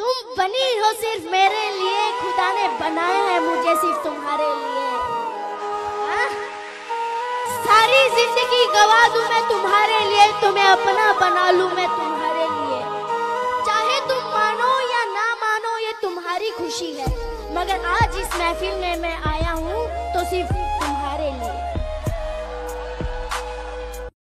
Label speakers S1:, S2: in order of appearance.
S1: तुम बनी हो सिर्फ़ मेरे लिए, खुदा ने बनाया है मुझे सिर्फ़ तुम्हारे लिए। हाँ? सारी ज़िंदगी गवा दूँ मैं तुम्हारे लिए, तुम्हें अपना बना लूँ मैं तुम्हारे लिए। चाहे तुम मानो या ना मानो, ये तुम्हारी खुशी है। मगर आज इस महफिल में मैं